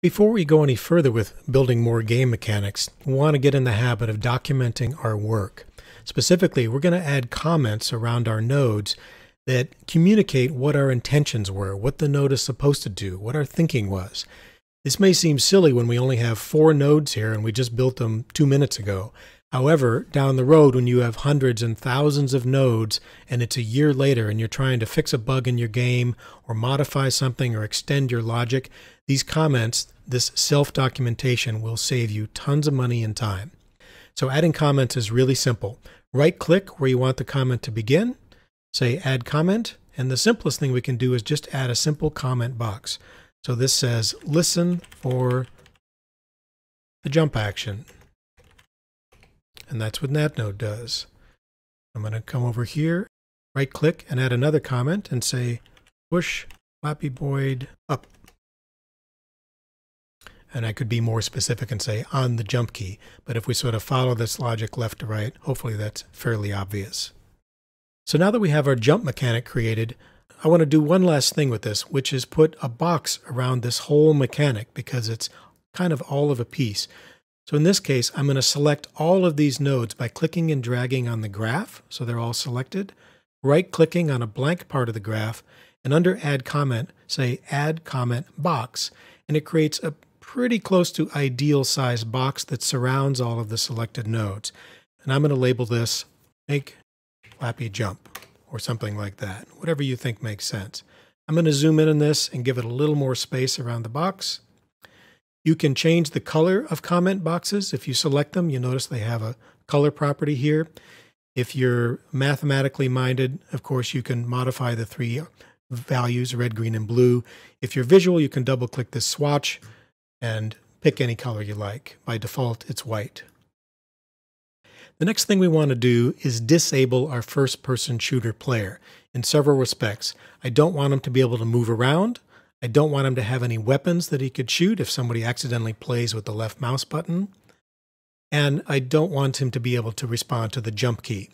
Before we go any further with building more game mechanics, we want to get in the habit of documenting our work. Specifically, we're going to add comments around our nodes that communicate what our intentions were, what the node is supposed to do, what our thinking was. This may seem silly when we only have four nodes here and we just built them two minutes ago. However, down the road, when you have hundreds and thousands of nodes and it's a year later and you're trying to fix a bug in your game or modify something or extend your logic, these comments, this self documentation, will save you tons of money and time. So, adding comments is really simple. Right click where you want the comment to begin, say add comment, and the simplest thing we can do is just add a simple comment box. So, this says listen for the jump action. And that's what that node does. I'm going to come over here, right click, and add another comment and say push Flappy Boid up. And I could be more specific and say on the jump key. But if we sort of follow this logic left to right, hopefully that's fairly obvious. So now that we have our jump mechanic created, I want to do one last thing with this, which is put a box around this whole mechanic because it's kind of all of a piece. So in this case, I'm going to select all of these nodes by clicking and dragging on the graph, so they're all selected, right-clicking on a blank part of the graph, and under Add Comment, say Add Comment Box, and it creates a pretty close to ideal size box that surrounds all of the selected nodes. And I'm going to label this Make Flappy Jump, or something like that, whatever you think makes sense. I'm going to zoom in on this and give it a little more space around the box. You can change the color of comment boxes. If you select them, you notice they have a color property here. If you're mathematically minded, of course, you can modify the three values, red, green, and blue. If you're visual, you can double click this swatch and pick any color you like. By default, it's white. The next thing we want to do is disable our first person shooter player in several respects. I don't want him to be able to move around. I don't want him to have any weapons that he could shoot if somebody accidentally plays with the left mouse button. And I don't want him to be able to respond to the jump key.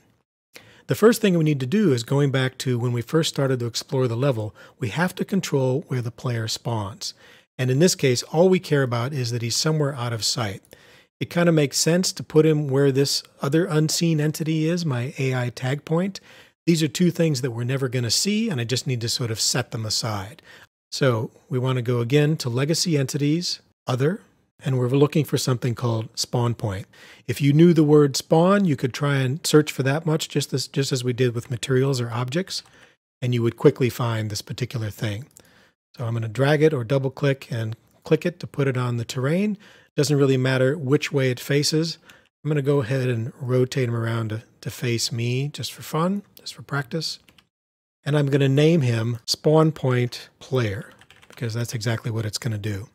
The first thing we need to do is going back to when we first started to explore the level, we have to control where the player spawns. And in this case, all we care about is that he's somewhere out of sight. It kind of makes sense to put him where this other unseen entity is, my AI tag point. These are two things that we're never going to see, and I just need to sort of set them aside. So we want to go again to legacy entities, other, and we're looking for something called spawn point. If you knew the word spawn, you could try and search for that much, just as, just as we did with materials or objects, and you would quickly find this particular thing. So I'm going to drag it or double click and click it to put it on the terrain. Doesn't really matter which way it faces. I'm going to go ahead and rotate them around to, to face me just for fun, just for practice and I'm going to name him spawn point player because that's exactly what it's going to do.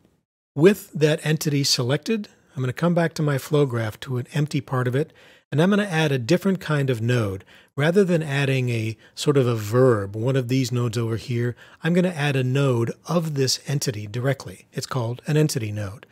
With that entity selected, I'm going to come back to my flow graph to an empty part of it, and I'm going to add a different kind of node. Rather than adding a sort of a verb, one of these nodes over here, I'm going to add a node of this entity directly. It's called an entity node.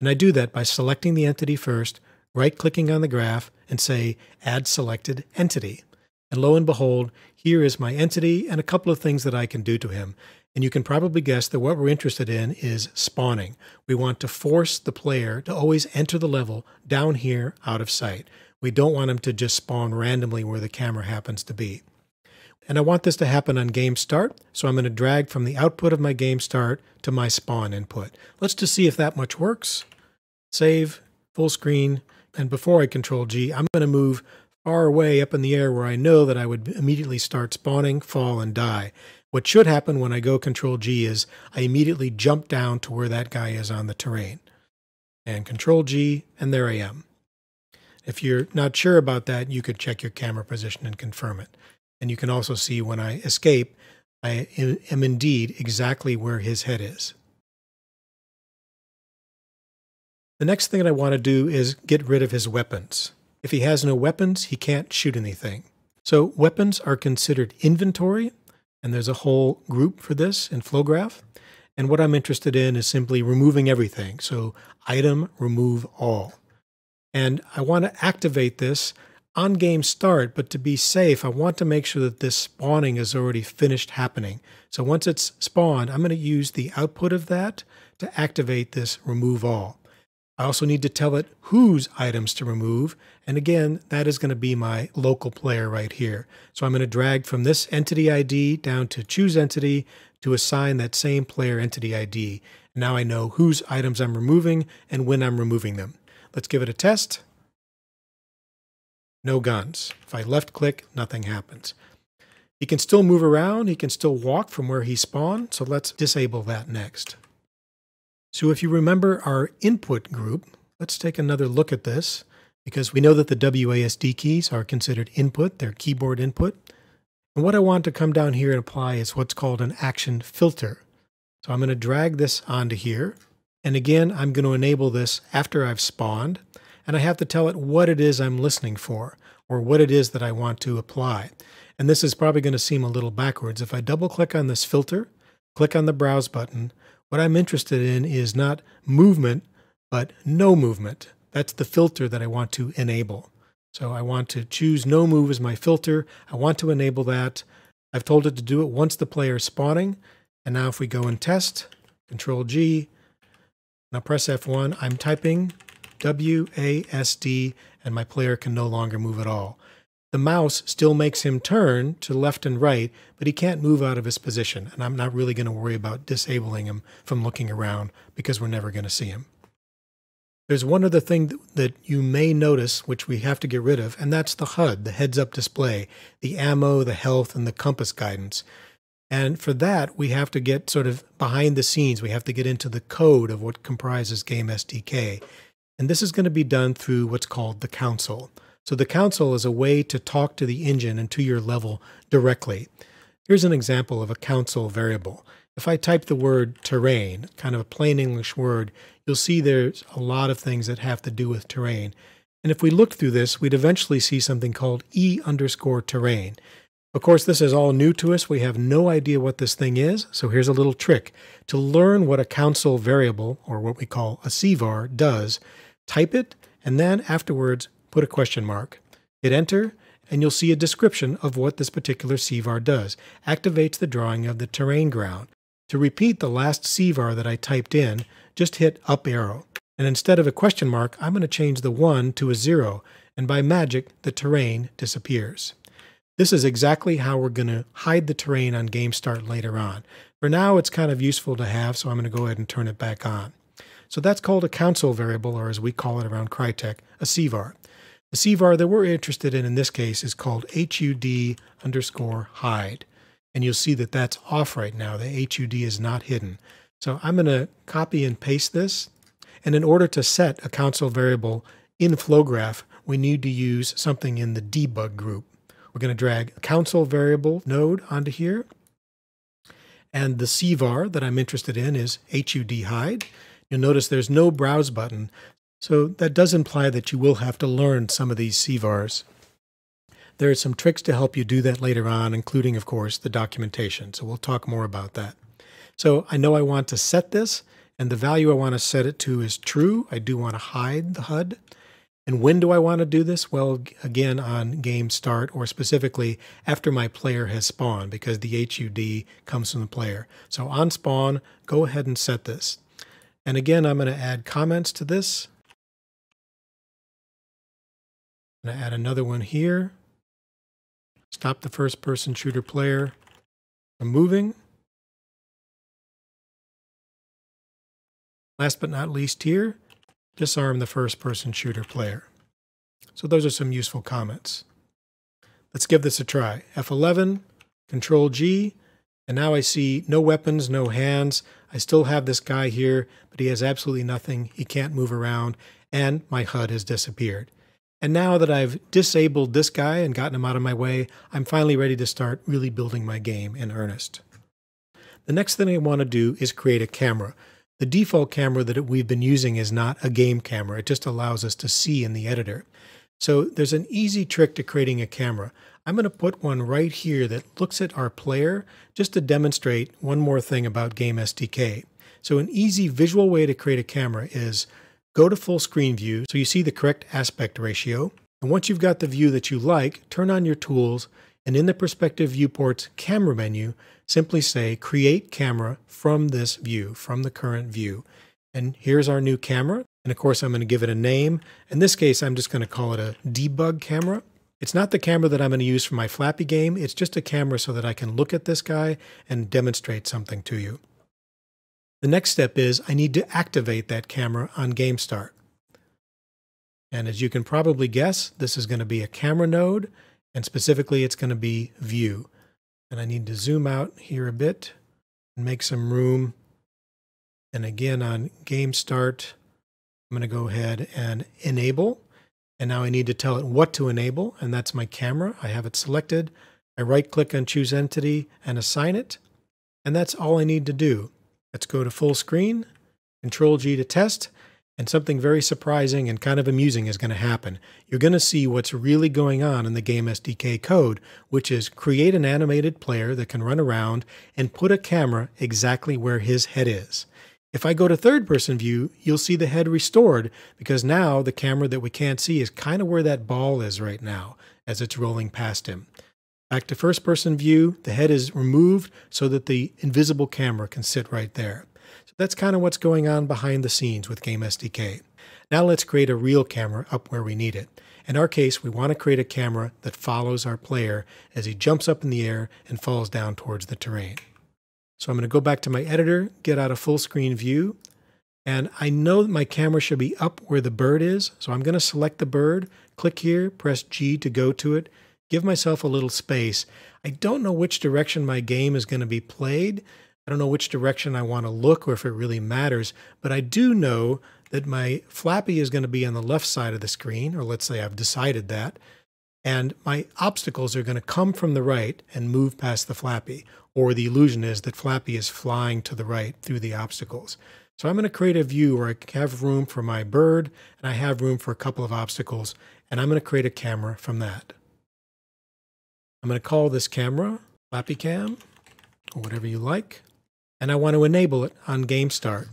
And I do that by selecting the entity first, right-clicking on the graph, and say Add Selected Entity. And lo and behold, here is my entity and a couple of things that I can do to him. And you can probably guess that what we're interested in is spawning. We want to force the player to always enter the level down here out of sight. We don't want him to just spawn randomly where the camera happens to be. And I want this to happen on game start, so I'm going to drag from the output of my game start to my spawn input. Let's just see if that much works. Save, full screen, and before I control G, I'm going to move far away up in the air where I know that I would immediately start spawning, fall, and die. What should happen when I go Control G is I immediately jump down to where that guy is on the terrain. And Control G, and there I am. If you're not sure about that, you could check your camera position and confirm it. And you can also see when I escape, I am indeed exactly where his head is. The next thing that I want to do is get rid of his weapons. If he has no weapons, he can't shoot anything. So weapons are considered inventory, and there's a whole group for this in Flowgraph. And what I'm interested in is simply removing everything. So item, remove all. And I want to activate this on game start, but to be safe, I want to make sure that this spawning is already finished happening. So once it's spawned, I'm going to use the output of that to activate this remove all. I also need to tell it whose items to remove. And again, that is going to be my local player right here. So I'm going to drag from this entity ID down to choose entity to assign that same player entity ID. Now I know whose items I'm removing and when I'm removing them. Let's give it a test. No guns. If I left click, nothing happens. He can still move around. He can still walk from where he spawned. So let's disable that next. So if you remember our input group, let's take another look at this because we know that the WASD keys are considered input, they're keyboard input. And what I want to come down here and apply is what's called an action filter. So I'm going to drag this onto here. And again, I'm going to enable this after I've spawned. And I have to tell it what it is I'm listening for or what it is that I want to apply. And this is probably going to seem a little backwards. If I double click on this filter, click on the browse button, what I'm interested in is not movement, but no movement. That's the filter that I want to enable. So I want to choose no move as my filter. I want to enable that. I've told it to do it once the player is spawning. And now if we go and test, Control G, now press F1, I'm typing WASD and my player can no longer move at all. The mouse still makes him turn to left and right, but he can't move out of his position, and I'm not really going to worry about disabling him from looking around because we're never going to see him. There's one other thing that you may notice, which we have to get rid of, and that's the HUD, the heads-up display, the ammo, the health, and the compass guidance. And for that, we have to get sort of behind the scenes. We have to get into the code of what comprises Game SDK. And this is going to be done through what's called the console. So the console is a way to talk to the engine and to your level directly. Here's an example of a console variable. If I type the word terrain, kind of a plain English word, you'll see there's a lot of things that have to do with terrain. And if we looked through this, we'd eventually see something called e underscore terrain. Of course, this is all new to us. We have no idea what this thing is. So here's a little trick. To learn what a console variable, or what we call a CVAR, does, type it, and then afterwards put a question mark. Hit enter, and you'll see a description of what this particular CVAR does. Activates the drawing of the terrain ground. To repeat the last CVAR that I typed in, just hit up arrow. And instead of a question mark, I'm going to change the 1 to a 0, and by magic, the terrain disappears. This is exactly how we're going to hide the terrain on game start later on. For now, it's kind of useful to have, so I'm going to go ahead and turn it back on. So that's called a console variable, or as we call it around Crytek, a CVAR. The CVAR that we're interested in in this case is called HUD underscore hide. And you'll see that that's off right now. The HUD is not hidden. So I'm going to copy and paste this. And in order to set a console variable in FlowGraph, we need to use something in the debug group. We're going to drag a console variable node onto here. And the CVAR that I'm interested in is HUD hide. You'll notice there's no browse button, so that does imply that you will have to learn some of these CVARs. There are some tricks to help you do that later on, including, of course, the documentation. So we'll talk more about that. So I know I want to set this, and the value I want to set it to is true. I do want to hide the HUD. And when do I want to do this? Well, again, on game start, or specifically after my player has spawned, because the HUD comes from the player. So on spawn, go ahead and set this. And again, I'm going to add comments to this. I'm going to add another one here. Stop the first person shooter player from moving. Last but not least here, disarm the first person shooter player. So those are some useful comments. Let's give this a try. F11, Control G, and now I see no weapons, no hands. I still have this guy here, but he has absolutely nothing. He can't move around, and my HUD has disappeared. And now that I've disabled this guy and gotten him out of my way, I'm finally ready to start really building my game in earnest. The next thing I want to do is create a camera. The default camera that we've been using is not a game camera. It just allows us to see in the editor. So there's an easy trick to creating a camera. I'm going to put one right here that looks at our player just to demonstrate one more thing about Game SDK. So an easy visual way to create a camera is Go to full screen view so you see the correct aspect ratio. And once you've got the view that you like, turn on your tools And in the perspective viewport's camera menu, simply say create camera from this view, from the current view. And here's our new camera. And of course, I'm going to give it a name. In this case, I'm just going to call it a debug camera. It's not the camera that I'm going to use for my Flappy game. It's just a camera so that I can look at this guy and demonstrate something to you. The next step is I need to activate that camera on Game Start. And as you can probably guess, this is going to be a camera node, and specifically it's going to be view. And I need to zoom out here a bit and make some room. And again, on Game Start, I'm going to go ahead and enable. And now I need to tell it what to enable, and that's my camera. I have it selected. I right click on Choose Entity and assign it. And that's all I need to do. Let's go to full screen, Control G to test, and something very surprising and kind of amusing is going to happen. You're going to see what's really going on in the Game SDK code, which is create an animated player that can run around and put a camera exactly where his head is. If I go to third person view, you'll see the head restored because now the camera that we can't see is kind of where that ball is right now as it's rolling past him. Back to first person view, the head is removed so that the invisible camera can sit right there. So that's kind of what's going on behind the scenes with Game SDK. Now let's create a real camera up where we need it. In our case, we want to create a camera that follows our player as he jumps up in the air and falls down towards the terrain. So I'm going to go back to my editor, get out a full screen view, and I know that my camera should be up where the bird is. So I'm going to select the bird, click here, press G to go to it, give myself a little space. I don't know which direction my game is going to be played. I don't know which direction I want to look or if it really matters, but I do know that my flappy is going to be on the left side of the screen, or let's say I've decided that, and my obstacles are going to come from the right and move past the flappy, or the illusion is that Flappy is flying to the right through the obstacles. So I'm going to create a view where I have room for my bird and I have room for a couple of obstacles, and I'm going to create a camera from that. I'm going to call this camera Flappy Cam, or whatever you like, and I want to enable it on Game Start.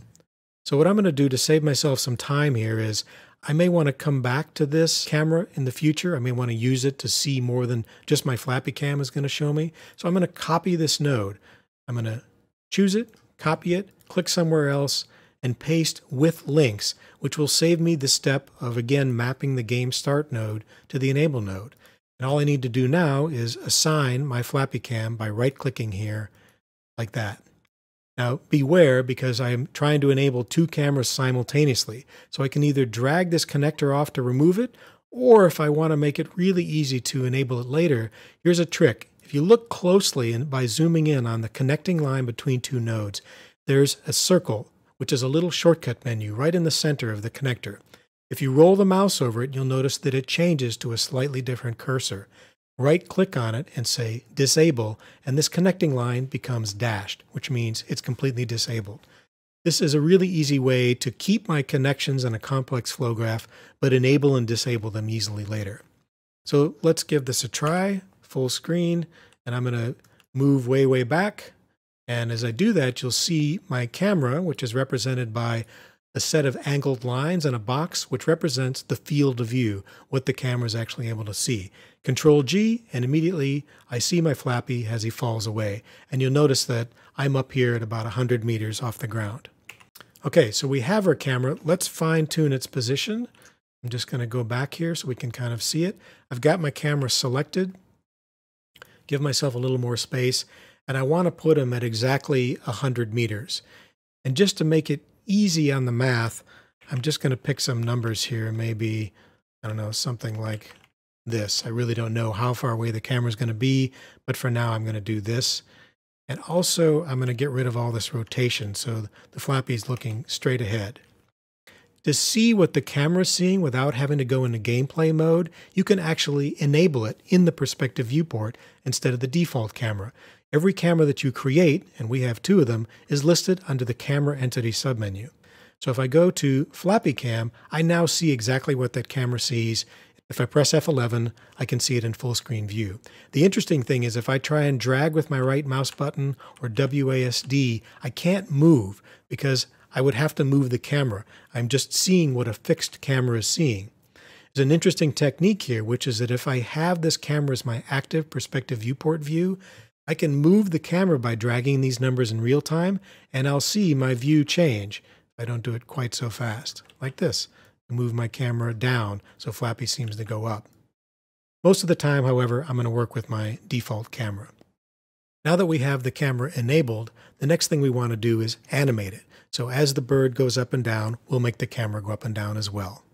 So what I'm going to do to save myself some time here is I may want to come back to this camera in the future. I may want to use it to see more than just my flappy cam is going to show me. So I'm going to copy this node. I'm going to choose it, copy it, click somewhere else, and paste with links, which will save me the step of again mapping the game start node to the enable node. And all I need to do now is assign my flappy cam by right clicking here like that. Now, beware because I'm trying to enable two cameras simultaneously. So I can either drag this connector off to remove it, or if I want to make it really easy to enable it later, here's a trick. If you look closely and by zooming in on the connecting line between two nodes, there's a circle, which is a little shortcut menu right in the center of the connector. If you roll the mouse over it, you'll notice that it changes to a slightly different cursor right click on it and say disable, and this connecting line becomes dashed, which means it's completely disabled. This is a really easy way to keep my connections in a complex flow graph, but enable and disable them easily later. So let's give this a try, full screen, and I'm going to move way, way back. And as I do that, you'll see my camera, which is represented by a set of angled lines and a box which represents the field of view, what the camera is actually able to see. Control G, and immediately I see my Flappy as he falls away. And you'll notice that I'm up here at about 100 meters off the ground. Okay, so we have our camera. Let's fine tune its position. I'm just going to go back here so we can kind of see it. I've got my camera selected. Give myself a little more space. And I want to put him at exactly 100 meters. And just to make it easy on the math, I'm just going to pick some numbers here. Maybe, I don't know, something like this. I really don't know how far away the camera is going to be, but for now I'm going to do this. And also I'm going to get rid of all this rotation so the flappy is looking straight ahead. To see what the camera is seeing without having to go into gameplay mode, you can actually enable it in the perspective viewport instead of the default camera. Every camera that you create, and we have two of them, is listed under the camera entity submenu. So if I go to Flappy Cam, I now see exactly what that camera sees if I press F11, I can see it in full screen view. The interesting thing is if I try and drag with my right mouse button or WASD, I can't move because I would have to move the camera. I'm just seeing what a fixed camera is seeing. There's an interesting technique here, which is that if I have this camera as my active perspective viewport view, I can move the camera by dragging these numbers in real time, and I'll see my view change if I don't do it quite so fast, like this. I move my camera down so Flappy seems to go up. Most of the time, however, I'm going to work with my default camera. Now that we have the camera enabled, the next thing we want to do is animate it. So as the bird goes up and down, we'll make the camera go up and down as well.